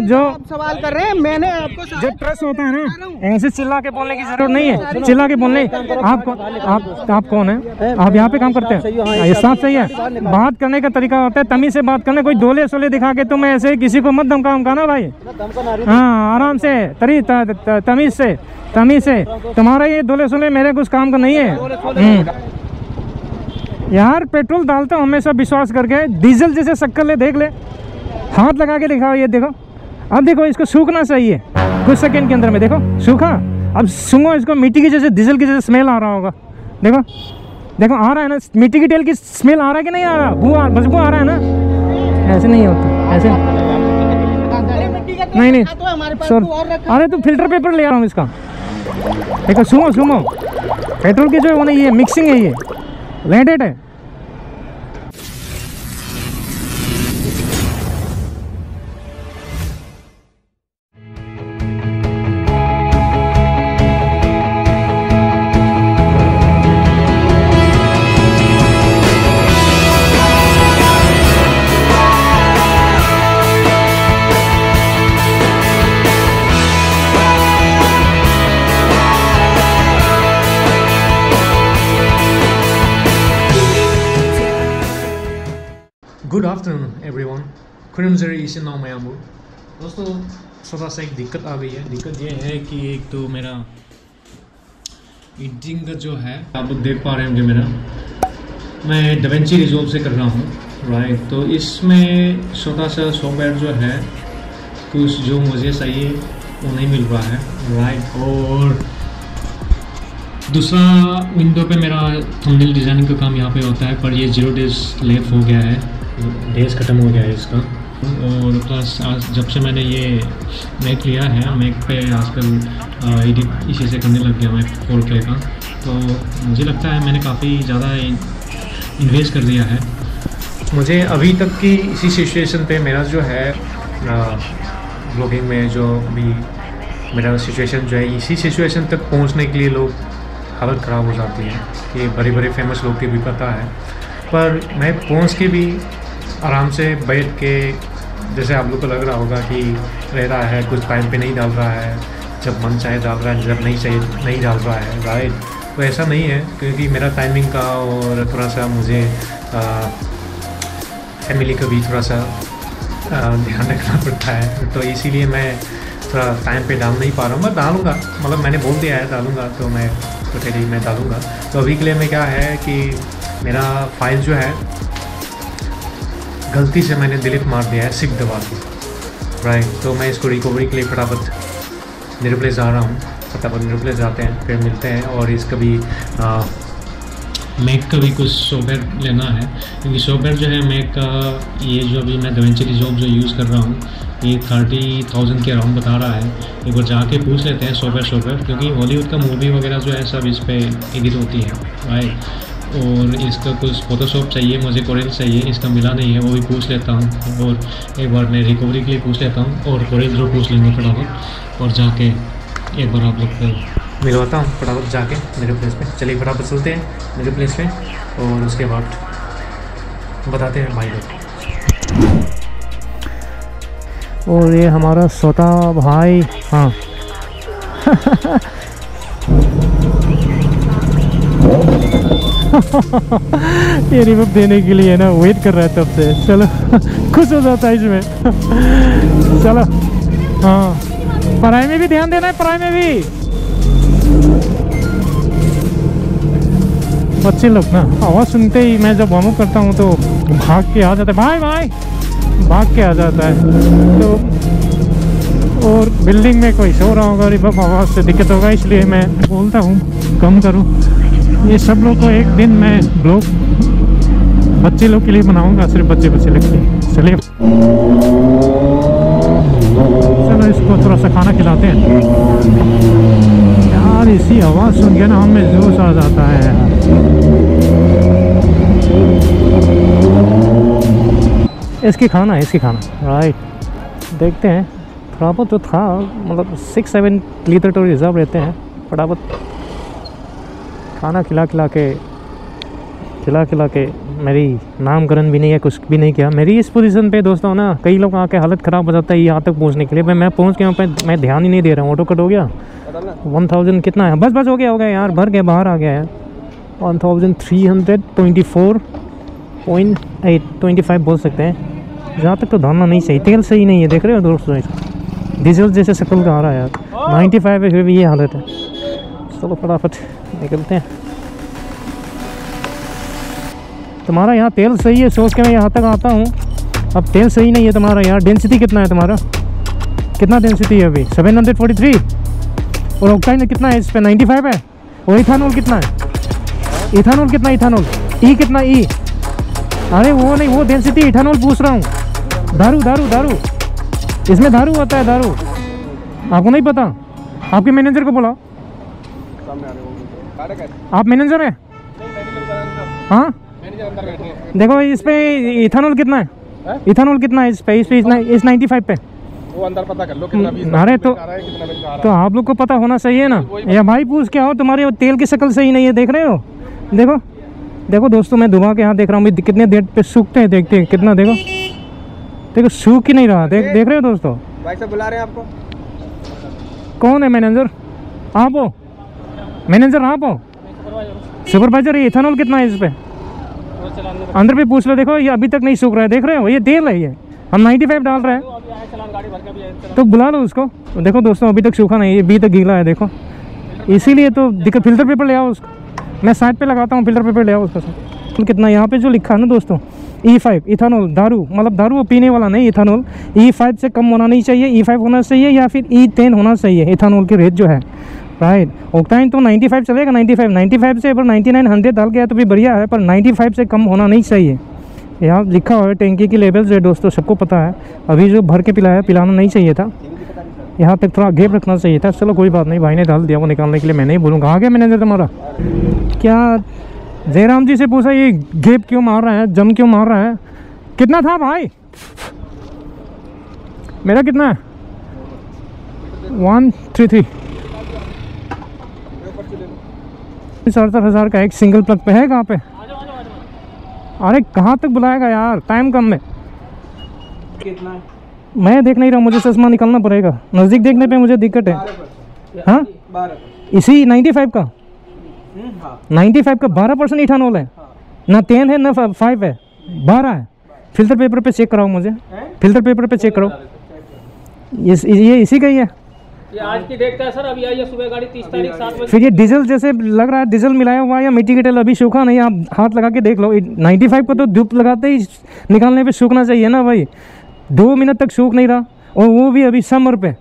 जो आप सवाल कर रहे हैं मैंने आपको जो ट्रस्ट होता है ना ऐसे चिल्ला के बोलने की ज़रूरत नहीं है। चिल्ला के बोलने आप कौन आप आप कौन है? आप यहाँ पे काम करते हैं? ये साफ़ सही है। बात करने का तरीका होता है तमीज से बात करना कोई डोले सोले दिखा के तुम ऐसे किसी को मत धमका उमका ना भाई। हाँ आराम से तरी त- त- तमीज से तमीज से। तुम्हारा ये डोले सोले मेरे कुछ काम का नहीं है। हम्म। यार पेट्रोल डालता हूँ हमेशा विश्वास करके डीजल जैसे शक्कर ले देख ले। हाथ लगा के दिखाओ ये देखो। अब देखो, इसको सूखना चाहिए। कुछ सेकंड के अंदर में, देखो, सूखा। अब सूंघो इसको, मिट्टी की जैसे, डीजल की जैसे स्मेल आ रहा होगा। देखो देखो, आ रहा है ना, मिट्टी की तेल की स्मेल आ रहा है कि नहीं आ रहा? बू आ आ रहा है ना? ऐसे नहीं होता, ऐसे। नहीं नहीं सर अरे, तू फ़िल्टर पेपर ले आ रहा हूँ इसका। देखो सुनो सुनो पेट्रोल की जो है वो नहीं, ये मिक्सिंग है ये। लेटेड है। खुरमजरी इसे नाम मैं आमू दोस्तों थोड़ा सा एक दिक्कत आ गई है। दिक्कत ये है कि एक तो मेरा एडिटिंग का जो है आप लोग देख पा रहे होंगे मेरा। मैं डवेंची रिजोल्व से कर रहा हूँ राइट तो इसमें छोटा सा सॉफ्टवेयर जो है कुछ जो मुझे चाहिए वो नहीं मिल रहा है राइट और दूसरा विंडो पे मेरा थंबनेल डिज़ाइनिंग का काम यहाँ पे होता है पर ये ज़ीरो डेज़ लेफ हो गया है। डेज़ ख़त्म हो गया है इसका। और प्लस आज जब से मैंने ये मैक लिया है, मैक पे आजकल एडिट इसी से करने लग गया मैं फोर के का। तो मुझे लगता है मैंने काफ़ी ज़्यादा इन्वेस्ट कर दिया है। मुझे अभी तक की इसी सिचुएशन पे मेरा जो है ब्लॉगिंग में जो भी मेरा सिचुएशन जो है, इसी सिचुएशन तक पहुँचने के लिए लोग हालत ख़राब हो जाती है ये बड़े बड़े फ़ेमस लोग की भी पता है। पर मैं पहुँच के भी आराम से बैठ के जैसे आप लोग को लग रहा होगा कि रह रहा है, कुछ टाइम पे नहीं डाल रहा है, जब मन चाहे डाल रहा है, जब नहीं चाहिए नहीं डाल रहा है राइट तो ऐसा नहीं है, क्योंकि मेरा टाइमिंग का और थोड़ा सा मुझे फैमिली का भी थोड़ा सा ध्यान रखना पड़ता है। तो इसीलिए मैं थोड़ा टाइम पे डाल नहीं पा रहा हूँ। मैं डालूँगा मतलब मैंने बोल दिया है डालूँगा तो मैं तो तेरी मैं डालूँगा। तो अभी के लिए मैं क्या है कि मेरा फ़ाइल जो है गलती से मैंने डिलीट मार दिया है सिक दबा के। राइट तो मैं इसको रिकवरी के लिए फटाफट निर्प्लेस जा रहा हूँ। फटाफट निर्प्लेस जाते हैं, फिर मिलते हैं और इसका भी मैक का भी कुछ सॉफ्टवेयर लेना है। क्योंकि सॉफ्टवेयर जो है मैक का ये जो अभी मैं डवेंची रिजॉल्व जो यूज़ कर रहा हूँ, ये थर्टी थाउज़ेंड के अराउंड बता रहा है। एक बार जाके पूछ लेते हैं सॉफ्टवेयर सॉफ्टवेयर क्योंकि हॉलीवुड का मूवी वगैरह जो है, सब इस पर एडिट होती है। राइट और इसका कुछ फोटोशॉप चाहिए मुझे कोरेल चाहिए इसका मिला नहीं है वो भी पूछ लेता हूँ। और एक बार मैं रिकवरी के लिए पूछ लेता हूँ और कोरेल ज़रूर पूछ लेंगे फटाफट। और जाके एक बार आप लोग को मिलवाता हूँ फटाफट जाके मेरे प्लेस पे। चलिए फटाफट चलते हैं मेरे प्लेस पे और उसके बाद बताते हैं भाई लोग। और ये हमारा सोता भाई हाँ। ये रिवर्ब देने के लिए ना वेट कर रहा है तब से। चलो, खुश हो जाता है इसमें। चलो हाँ। पढ़ाई में भी ध्यान देना है, पढ़ाई में भी। बच्चे लोग ना, आवाज़ सुनते ही मैं जब वार्म करता हूँ तो भाग के आ जाता है। भाई भाई, भाग के आ जाता है। तो और बिल्डिंग में कोई सो रहा होगा, रिवर्ब आवाज़ से दिक्कत होगा, इसलिए मैं बोलता हूँ, कम करूँ। ये सब लोग को एक दिन मैं ब्लॉग बच्चे लोग के लिए बनाऊँगा, सिर्फ़ बच्चे बच्चे लोग के लिए। चलिए। चलो इसको थोड़ा सा खाना खिलाते हैं। यार, इसी आवाज़ सुन के ना हमें जोश आ जाता है। यार इसकी खाना है इसकी खाना। राइट देखते हैं। थोड़ा बहुत तो था मतलब सिक्स सेवन लीटर तो रिज़र्व रहते हैं, फटाफट। खाना खिला खिला के खिला खिला के मेरी नामकरण भी नहीं है कुछ भी नहीं किया। मेरी इस पोजीशन पे दोस्तों ना कई लोग आके हालत ख़राब हो जाता है यहाँ तक पहुँचने के लिए। भाई मैं पहुँच गया हूँ पे मैं ध्यान ही नहीं दे रहा हूँ। ऑटो कट हो गया। वन थाउज़ेंड कितना है? बस बस हो गया हो गया यार। भर गया बाहर आ गया है one thousand three hundred twenty four point eight twenty five बोल सकते हैं। जहाँ तक तो धारना नहीं सही तेल सही नहीं है देख रहे हो दोस्तों डीजल जैसे शक्ल का आ रहा है यार। नाइन्टी फाइव है फिर भी ये हालत है। चलो फटाफट। निकलते हैं। तुम्हारा यहाँ तेल सही है, सोच के मैं यहाँ तक आता हूँ। अब तेल सही नहीं है तुम्हारा यहाँ। डेंसिटी कितना है तुम्हारा? कितना डेंसिटी है अभी? सेवन हंड्रेड फोर्टी थ्री और ऑक्टाइन कितना है इस पर नाइन्टी फाइव है? और इथानोल कितना है? इथानोल कितना इथानॉल ई कितना? ई अरे वो नहीं, वो डेंसिटी इथानोल पूछ रहा हूँ। दारू दारू दारू। इसमें दारू होता है, दारू। आपको नहीं पता? आपके मैनेजर को बुलाओ। आप मैनेजर हैं? हाँ? देखो इस पे इथानॉल कितना है? इथानॉल कितना है इस पे? इस पे इस, इस 95 पे। वो अंदर पता कर लो कितना अरे तो है तो आप लोग को पता होना चाहिए ना। या भाई पूछ के आओ तुम्हारे तेल की शक्ल सही नहीं है देख रहे हो? देखो देखो दोस्तों मैं दुबा के यहाँ देख रहा हूँ कितने देर पे सूखते हैं देखते हैं कितना देखो। देखो सूख ही नहीं रहा देख देख रहे हो दोस्तों? भाई साहब बुला रहे हैं आपको। कौन है मैनेजर आप हो? मैनेजर आप हो? सुपरवाइजर ये इथानॉल कितना है इस पर अंदर भी पूछ लो देखो ये अभी तक नहीं सूख रहा है देख रहे हो? ये तेल है ये। हम 95 डाल रहे हैं। तो बुला लो उसको। देखो दोस्तों अभी तक सूखा नहीं है, अभी तक गीला है देखो। इसीलिए तो दिक्कत फ़िल्टर पेपर ले आओ उसको। मैं साइड पे लगाता हूँ फ़िल्टर पेपर ले आओ उसका सर कितना यहाँ पे जो लिखा है ना दोस्तों ई फाइव इथानॉल दारू। मतलब दारू वो पीने वाला नहीं इथानॉल ई फाइव से कम होना नहीं चाहिए ई फाइव होना चाहिए या फिर ई टेन होना चाहिए इथानॉल की रेट जो है। राइट ऑक्टाइन तो 95 चलेगा 95 95 से अगर 99 100 डाल गया तो भी बढ़िया है, पर 95 से कम होना नहीं चाहिए। यहाँ लिखा हुआ है टैंकी की लेवल जो है दोस्तों, सबको पता है। अभी जो भर के पिलाया, पिलाना नहीं चाहिए था। यहाँ तक थोड़ा गेप रखना चाहिए था। चलो कोई बात नहीं, भाई ने डाल दिया, वो निकालने के लिए मैं नहीं बोलूँगा। आ गया मैनेजर तुम्हारा। क्या जयराम जी से पूछा, ये गेप क्यों मार रहा है, जम क्यों मार रहा है? कितना था भाई? मेरा कितना है? वन थ्री थ्री सड़सठ हज़ार का एक सिंगल प्लग पे है कहाँ पे? अरे कहाँ तक बुलाएगा यार? टाइम कम है। कितना मैं देख नहीं रहा मुझे चश्मा निकालना पड़ेगा। नज़दीक देखने पे मुझे दिक्कत है। हाँ? बारह इसी 95 का? नाइन्टी फाइव का 12 परसेंट इथानॉल है। ना टेन है ना फाइव है। बारह है। फ़िल्टर पेपर पे चेक कराओ मुझे। फ़िल्टर पेपर पे चेक करो ये इसी का ही है। ये आज की डेट का सर अभी आई है सुबह गाड़ी तीस तारीख सात बजे। फिर ये डीजल जैसे लग रहा है डीजल मिलाया हुआ है या मिट्टी के तेल अभी सूखा नहीं आप हाथ लगा के देख लो 95 को तो धूप लगाते ही निकालने पे सूखना चाहिए ना भाई। दो मिनट तक सूख नहीं रहा और वो भी अभी समर पे।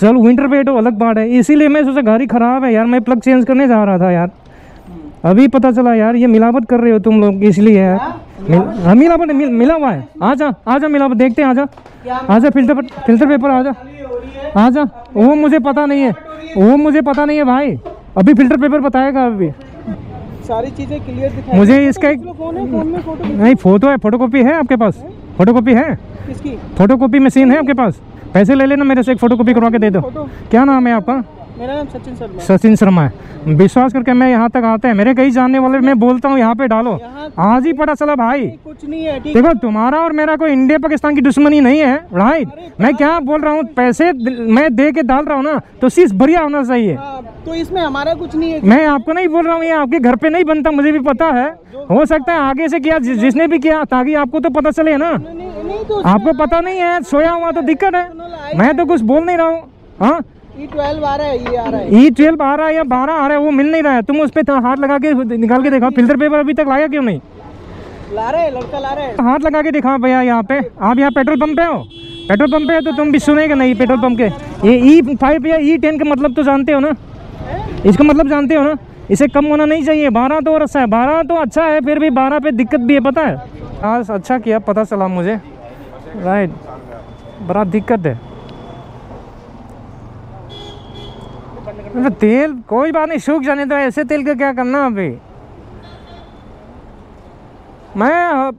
चल विंटर पे तो अलग बात है। इसीलिए मैं सोचा गाड़ी खराब है यार मैं प्लग चेंज करने जा रहा था यार। अभी पता चला यार ये मिलावट कर रहे हो तुम लोग इसलिए यार मिल, हाँ मिल, मिला हुआ है। आ जा आ जा मिलावट देखते हैं आ जा। आ जा फ़िल्टर पर- फ़िल्टर पेपर आ जा। आ जा वो मुझे पता नहीं है। वो मुझे पता नहीं है भाई। अभी फ़िल्टर पेपर बताएगा अभी। सारी चीज़ें क्लियर दिखाई मुझे इसका एक है फ़ोटो नहीं फ़ोटो है फोटोकॉपी है आपके पास? फोटोकॉपी है? फ़ोटो फोटोकॉपी मशीन है आपके पास? पैसे ले लेना मेरे से एक फोटोकॉपी करवा के दे दो। क्या नाम है आपका? मेरा नाम सचिन शर्मा सचिन शर्मा है। विश्वास करके मैं यहाँ तक आता है। मेरे कई जानने वाले मैं बोलता हूँ यहाँ पे डालो। आज ही पता चला भाई। कुछ नहीं है ठीक देखो तुम्हारा और मेरा कोई इंडिया पाकिस्तान की दुश्मनी नहीं है राइट मैं क्या बोल रहा हूँ पैसे मैं दे के डाल रहा हूँ ना तो चीज़ बढ़िया होना चाहिए। हाँ, तो इसमें हमारा कुछ नहीं है मैं आपको नहीं बोल रहा हूँ ये आपके घर पे नहीं बनता मुझे भी पता है। हो सकता है आगे से किया जिसने भी किया ताकि आपको तो पता चले ना। तो आपको पता नहीं है सोया हुआ तो दिक्कत है। मैं तो कुछ बोल नहीं रहा हूँ। हाँ? ई ट्वेल्व आ रहा है ये आ रहा है। ई ट्वेल्व आ रहा है या बारह आ रहा है वो मिल नहीं रहा है। तुम उस पर हाथ लगा के निकाल के देखा। फ़िल्टर पेपर अभी तक लाया क्यों नहीं? ला रहे लड़का ला रहे हाथ लगा के दिखाओ भैया यहाँ पे। आप यहाँ पेट्रोल पंप पे हो? पेट्रोल पंप पे है तो तुम भी सुनेगा नहीं पेट्रोल पंप के। ये ई फाइव या ई टेन का मतलब तो जानते हो ना? इसका मतलब जानते हो ना? इसे कम होना नहीं चाहिए। बारह तो और अच्छा है। बारह तो अच्छा है फिर भी बारह पे दिक्कत भी है पता है? हाँ अच्छा किया पता चला मुझे। राइट बड़ा दिक्कत है। अबे तेल, कोई बात नहीं, सूख जाने तो ऐसे तेल का क्या करना अभी? मैं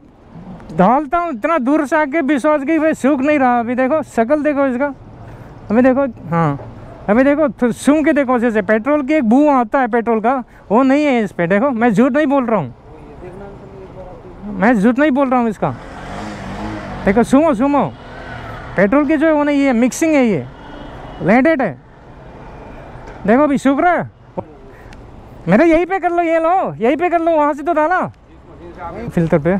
डालता हूँ, इतना दूर से आके विश्वास की भाई सूख नहीं रहा, अभी देखो, शक्ल देखो इसका। अभी देखो हाँ अभी देखो तो सूंघ के देखो जैसे पेट्रोल की एक बू आता है पेट्रोल का, वो नहीं है इस पर देखो, मैं झूठ नहीं बोल रहा हूँ। मैं झूठ नहीं बोल रहा हूँ इसका। देखो, सुमो सुमो, पेट्रोल की जो है वो नहीं ये मिक्सिंग है ये लैंडेड है। देखो अभी शुक्र है। मेरे यहीं पे कर लो ये लो यहीं पे कर लो वहाँ से तो डाला। फ़िल्टर पे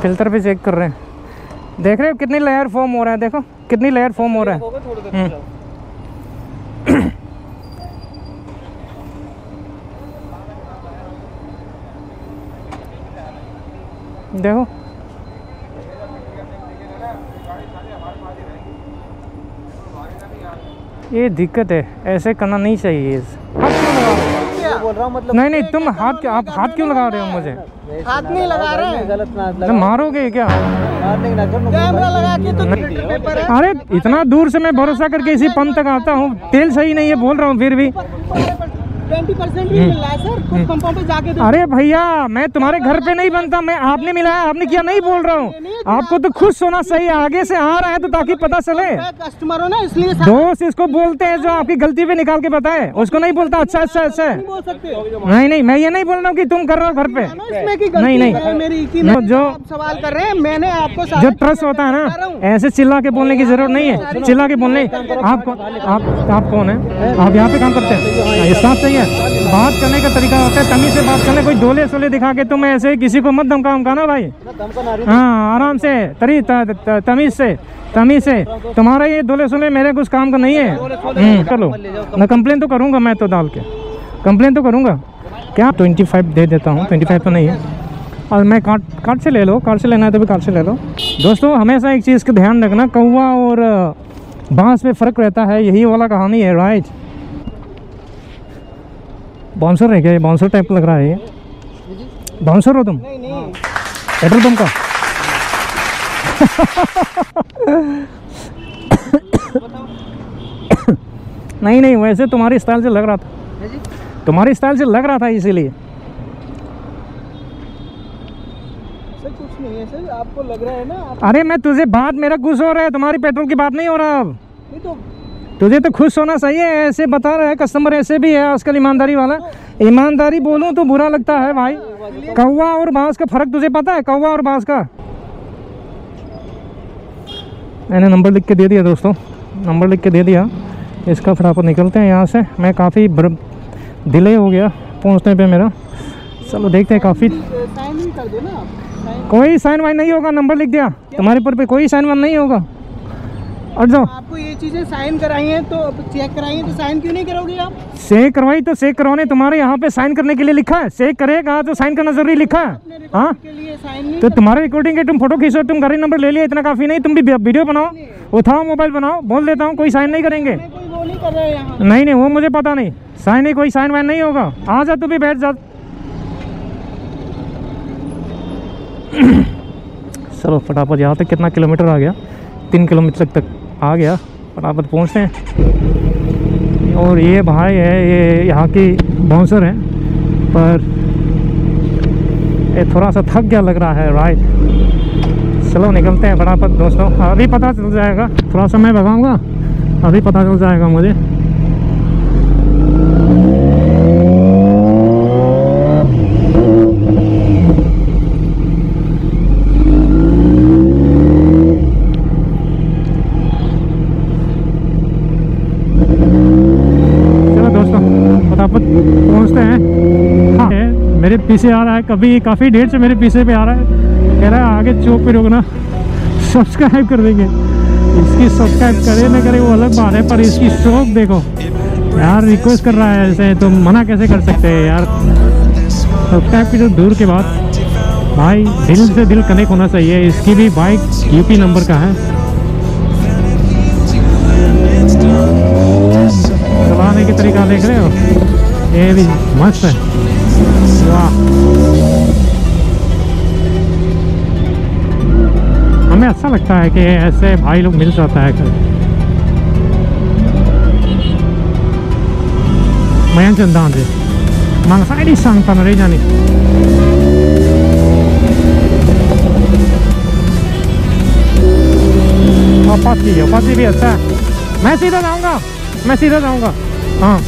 फ़िल्टर पे चेक कर रहे हैं। देख रहे हो कितनी लेयर फॉर्म हो रहा है देखो कितनी लेयर फॉर्म हो रहा है। हम्म। देखो ये दिक्कत है ऐसे करना नहीं चाहिए हाथ क्यों लगा रहे बोल रहा हूँ मतलब नहीं नहीं तुम हाथ क्यों आप हाथ क्यों लगा रहे हो मुझे हाथ नहीं लगा रहे हैं गलत ना तो मारोगे क्या कैमरा लगा के तो है अरे इतना दूर से मैं भरोसा करके इसी पंप तक आता हूँ तेल सही नहीं है बोल रहा हूँ फिर भी ट्वेंटी परसेंट भी मिल रहा है सर। कुछ पंपों पे जाके अरे भैया मैं तुम्हारे घर पे नहीं बनता मैं आपने मिलाया आपने किया नहीं बोल रहा हूँ। आपको तो खुश होना सही है आगे से आ रहा है तो ताकि पता चले। कस्टमर हूँ ना इसलिए दोस्त इसको बोलते हैं जो आपकी गलती पे निकाल के बताए उसको नहीं बोलता अच्छा अच्छा अच्छा। नहीं नहीं मैं ये नहीं बोल रहा हूँ की तुम कर रहे हो घर पे। नहीं, नहीं। है जो- सवाल कर रहे हैं मैंने आपको जो ट्रस्ट होता है हूँ। ना ऐसे चिल्ला के बोलने की ज़रूरत नहीं है। चिल्ला के बोलने आप कौन आप आप कौन है? आप यहाँ पे काम करते हैं? ये साफ़ सही है बात करने का तरीका होता है, तमीज से बात करने, कोई डोले सोले दिखा के तुम ऐसे किसी को मत धमका उमका ना भाई। हाँ आराम से, तरी तमीज से तमीज से। तुम्हारा ये डोले सोले मेरे कुछ काम का नहीं है। चलो मैं कंप्लेन तो करूँगा, मैं तो डाल के। कंप्लेन तो करूँगा। क्या? ट्वेंटी फाइव दे देता हूँ ट्वेंटी फाइव तो नहीं है। और मैं कार्ड कार्ड से ले लो कार्ड से लेना है तो भी कार्ड से ले लो। दोस्तों, हमेशा एक चीज़ का ध्यान रखना, कौवा और बाँस में फ़र्क रहता है, यही वाला कहानी है राइट बाउंसर है क्या ये? बाउंसर टाइप लग रहा है ये। बाउंसर हो तुम? नहीं नहीं। पेट्रोल पंप का? नहीं नहीं वैसे तुम्हारी स्टाइल से लग रहा था। तुम्हारी स्टाइल से लग रहा था इसीलिए। सर कुछ नहीं है सर आपको लग रहा है ना अरे मैं तुझे बात मेरा खुश हो रहा है तुम्हारी पेट्रोल की बात नहीं हो रहा अब। नहीं तो तुझे तो खुश होना सही है ऐसे बता रहा है कस्टमर ऐसे भी है आजकल ईमानदारी वाला। ईमानदारी बोलूँ तो बुरा लगता है भाई। कौवा और बाँस का फ़र्क तुझे पता है कौवा और बाँस का? मैंने नंबर लिख के दे दिया दोस्तों नंबर लिख के दे दिया। इसका फटाफट निकलते हैं यहाँ से। मैं काफ़ी डिले हो गया पहुँचने पे मेरा। चलो देखते हैं काफ़ी। आप। कोई साइन वाइन नहीं होगा नंबर लिख दिया। तुम्हारे पर कोई साइन वाइन नहीं होगा। अट जाओ आपको ये चीज़ें साइन कराई हैं तो चेक कराई हैं तो साइन क्यों नहीं करोगे आप? चेक करवाई तो चेक करवाने तुम्हारे यहाँ पे साइन करने के लिए लिखा है। चेक करेगा तो साइन करना ज़रूरी लिखा है। हाँ? तो तुम्हारे रिकॉर्डिंग के तुम फ़ोटो खींचो तुम गाड़ी नंबर ले लिया इतना काफ़ी नहीं तुम भी वीडियो बनाओ। उठाओ मोबाइल बनाओ बोल देता हूँ कोई साइन नहीं करेंगे। नहीं हैं नहीं वो मुझे पता नहीं। साइन नहीं कोई साइन वाइन नहीं होगा। आ जा तू भी बैठ जा। चलो फटाफट यहाँ तक कितना किलोमीटर आ गया? तीन किलोमीटर तक। आ गया। फटाफट पहुँचते हैं। और ये भाई है, ये यहाँ की बाउंसर हैं। पर ये थोड़ा सा थक गया लग रहा है राइट चलो निकलते हैं फटाफट, दोस्तों। अभी पता चल जाएगा। थोड़ा सा मैं भगाऊँगा अभी पता चल जाएगा मुझे चलो दोस्तों फटाफट पहुँचते हैं हाँ है, मेरे पीछे आ रहा है, कभी काफ़ी देर से मेरे पीछे पे आ रहा है। कह रहा है, आगे चौक पे रोकना। सब्सक्राइब कर देंगे। इसकी सब्सक्राइब करे ना करे वो अलग बात है, पर इसकी शौक देखो। यार रिक्वेस्ट कर रहा है ऐसे तो मना कैसे कर सकते हैं यार? सब्सक्राइब की तो दूर के बाद भाई, दिल से दिल कनेक्ट होना चाहिए। इसकी भी बाइक यूपी नंबर का है। चलाने के तरीका देख रहे हो? ये भी मस्त है। हमें अच्छा लगता है कि ऐसे भाई लोग मिल जाता है मैं चंदा जी मैं सारी संगत नहीं जानी पाती है पाती भी अच्छा है मैं सीधा जाऊँगा मैं सीधा जाऊँगा हाँ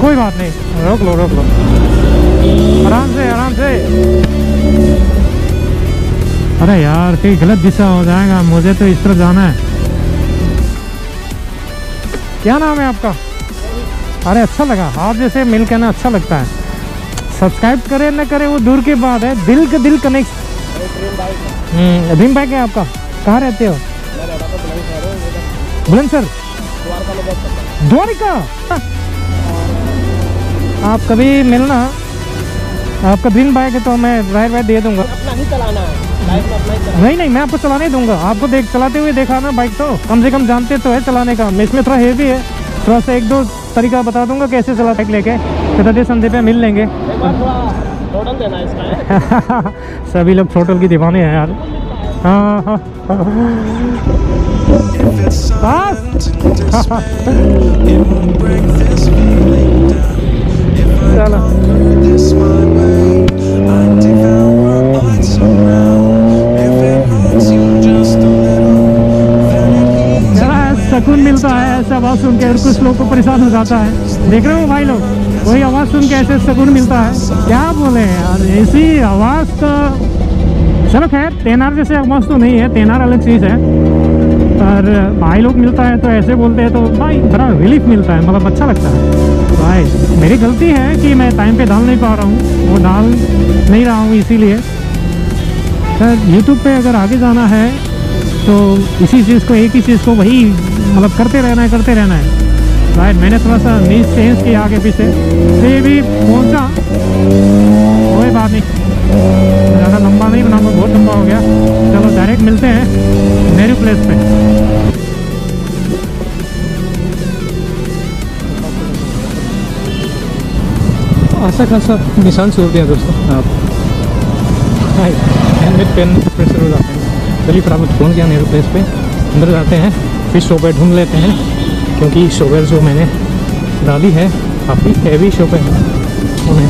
कोई बात नहीं रोक लो रोक लो आराम से आराम से। अरे यार कहीं गलत दिशा हो जाएगा। मुझे तो इस तरफ़ जाना है। क्या नाम है आपका? अरे अच्छा लगा। हाथ जैसे मिल के ना अच्छा लगता है। सब्सक्राइब करे ना करे, वो दूर की बात है। दिल के दिल कनेक्ट ड्रीम बाइक है आपका? कहाँ रहते हो? बुलंदसर द्वारिका। आप कभी मिलना? आपका ड्रीम बाइक है तो मैं राइड वाइड दे दूँगा। अपना ही चलाना है। ही नहीं नहीं मैं आपको चलाने दूँगा। आपको देख चलाते हुए देखा ना बाइक तो? कम से कम जानते तो है चलाने का। मैं इसमें थोड़ा हेवी है। थोड़ा सा एक दो तरीका बता दूँगा कैसे चला बाइक लेके। सैटरडे संडे पे मिल लेंगे। है। टोटल है? सभी लोग थ्रोटल की दीवाने हैं यार। हाँ हाँ पास चलो। सुकून मिलता है, ऐसे आवाज़ सुन के और कुछ लोग को परेशान हो जाता है। देख रहे हो भाई लोग? वही आवाज़ सुन के ऐसे सुकून मिलता है। क्या बोले यार, ऐसी आवाज़ तो चलो खैर, तेनार जैसे आवाज़ तो नहीं है, तेनार अलग चीज़ है। और भाई लोग मिलता है तो ऐसे बोलते हैं तो भाई बड़ा रिलीफ मिलता है मतलब अच्छा लगता है। भाई, मेरी गलती है कि मैं टाइम पे डाल नहीं पा रहा हूँ, वो डाल नहीं रहा हूँ इसीलिए। सर यूट्यूब पे अगर आगे जाना है तो इसी चीज़ को, एक ही चीज़ को वही मतलब करते रहना है, करते रहना है। राइट मैंने थोड़ा सा नीच चेंज किया आगे पीछे। ये भी पहुँचा कोई बात नहीं। ज़्यादा लंबा नहीं बनाऊँगा बहुत लंबा हो गया। चलो डायरेक्ट मिलते हैं नेहरू प्लेस पे। अच्छा खासा निशान छोड़ दिया दोस्तों। आप। हेलमेट पेन प्रेशर हो जाते हैं। चलिए फटाफट पहुँच गया नेहरू प्लेस पे। अंदर जाते हैं। फिर शॉपर ढूंढ लेते हैं, क्योंकि शॉपर जो मैंने डाली है, काफ़ी हैवी शॉपर है, उन्हें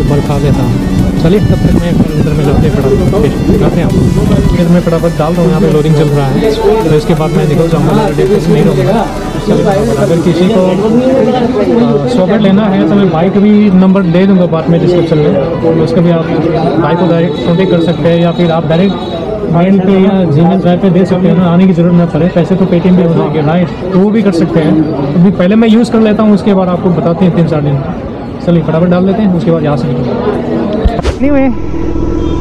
एक खा लेता हूँ। चलिए, तब तक मैं अंदर में जाते फटाफट फिर दिखाते हैं आपको। फिर मैं फटाफट डाल रहा हूँ, यहाँ पे लोडिंग चल रहा है तो इसके बाद मैं निकल जाऊँगा नहीं रहूँगा। अगर किसी को शॉपर लेना है तो मैं बाइक भी नंबर दे दूँगा बाद में डिस्क्रिप्शन में उसका भी आप बाइक को डायरेक्ट कॉन्टेक्ट कर सकते हैं, या फिर आप डायरेक्ट मेल पे या जी मेल ड्राइव पे दे सकते हैं ना, आने की ज़रूरत ना पड़े। पैसे तो पेटीएम पे हो जाएँगे राइट तो वो भी कर सकते हैं। अभी पहले मैं यूज़ कर लेता हूँ, उसके बाद आपको बताते हैं तीन चार दिन। चलिए, फटाफट डाल लेते हैं, उसके बाद यहाँ से निकलते नहीं हुए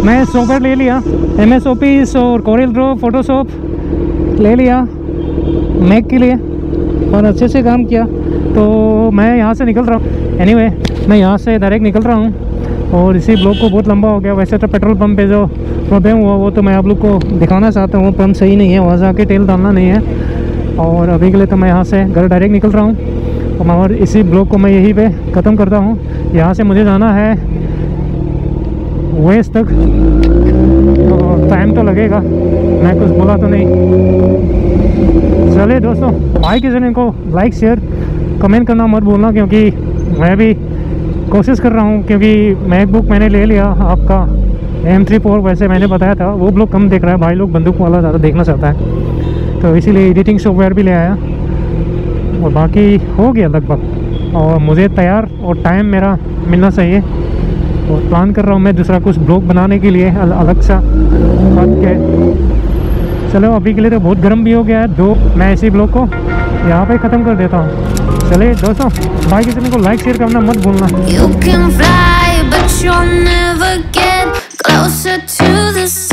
मैं सॉफ्टवेयर ले लिया। एम एस ऑफ़िस और कोरियल ड्रो फोटोशॉप ले लिया मैक के लिए। और अच्छे से काम किया। तो मैं यहाँ से निकल रहा हूँ। एनीवे मैं यहाँ से डायरेक्ट निकल रहा हूँ। और इसी ब्लॉक को बहुत लंबा हो गया। वैसे तो पेट्रोल पंप पे जो प्रॉब्लम हुआ, वो तो मैं आप लोग को दिखाना चाहता हूँ। पंप सही नहीं है, वहाँ जाके तेल डालना नहीं है। और अभी के लिए तो मैं यहाँ से घर डायरेक्ट निकल रहा हूँ। और और इसी ब्लॉक को मैं यहीं पे ख़त्म करता हूँ। यहाँ से मुझे जाना है वेस्ट तक। तो टाइम तो लगेगा। मैं कुछ बोला तो नहीं। चलिए दोस्तों, भाई के जने को लाइक शेयर कमेंट करना मत भूलना क्योंकि मैं भी कोशिश कर रहा हूँ क्योंकि मैकबुक मैंने ले लिया आपका एम थ्री फोर वैसे मैंने बताया था वो लोग कम देख रहा है भाई लोग बंदूक वाला ज़्यादा देखना चाहता है। तो इसीलिए एडिटिंग सॉफ्टवेयर भी ले आया और बाकी हो गया लगभग। और मुझे तैयार और टाइम मेरा मिलना चाहिए और प्लान कर रहा हूँ मैं दूसरा कुछ ब्लॉग बनाने के लिए अल, अलग सा। बात के चलो अभी के लिए तो बहुत गर्म भी हो गया है दो मैं इसी ब्लॉग को यहाँ पे ख़त्म कर देता हूँ। चलिए दोस्तों भाई किसी को लाइक शेयर करना मत भूलना You can fly, but you'll never get closer to the sun.